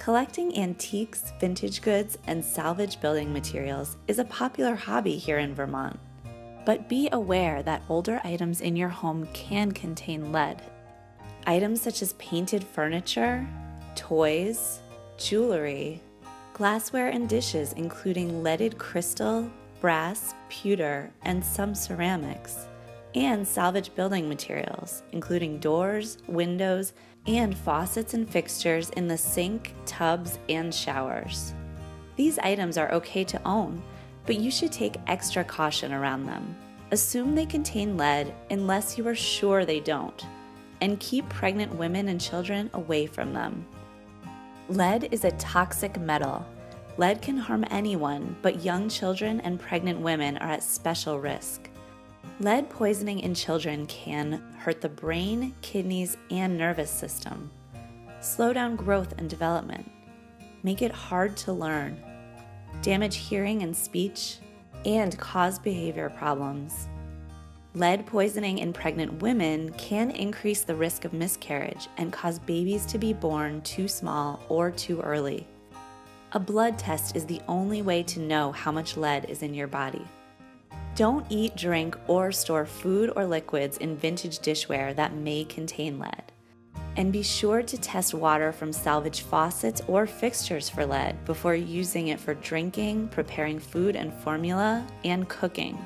Collecting antiques, vintage goods, and salvage building materials is a popular hobby here in Vermont. But be aware that older items in your home can contain lead. Items such as painted furniture, toys, jewelry, glassware, and dishes, including leaded crystal, brass, pewter, and some ceramics, and salvage building materials, including doors, windows, and faucets and fixtures in the sink, tubs, and showers. These items are okay to own, but you should take extra caution around them. Assume they contain lead unless you are sure they don't, and keep pregnant women and children away from them. Lead is a toxic metal. Lead can harm anyone, but young children and pregnant women are at special risk. Lead poisoning in children can hurt the brain, kidneys, and nervous system, slow down growth and development, make it hard to learn, damage hearing and speech, and cause behavior problems. Lead poisoning in pregnant women can increase the risk of miscarriage and cause babies to be born too small or too early. A blood test is the only way to know how much lead is in your body. Don't eat, drink, or store food or liquids in vintage dishware that may contain lead. And be sure to test water from salvage faucets or fixtures for lead before using it for drinking, preparing food and formula, and cooking.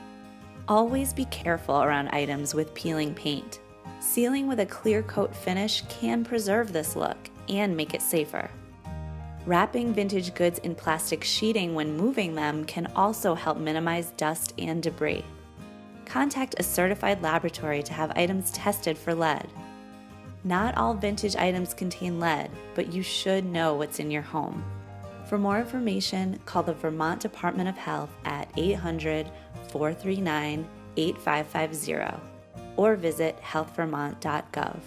Always be careful around items with peeling paint. Sealing with a clear coat finish can preserve this look and make it safer. Wrapping vintage goods in plastic sheeting when moving them can also help minimize dust and debris. Contact a certified laboratory to have items tested for lead. Not all vintage items contain lead, but you should know what's in your home. For more information, call the Vermont Department of Health at 800 439 8550 or visit healthvermont.gov.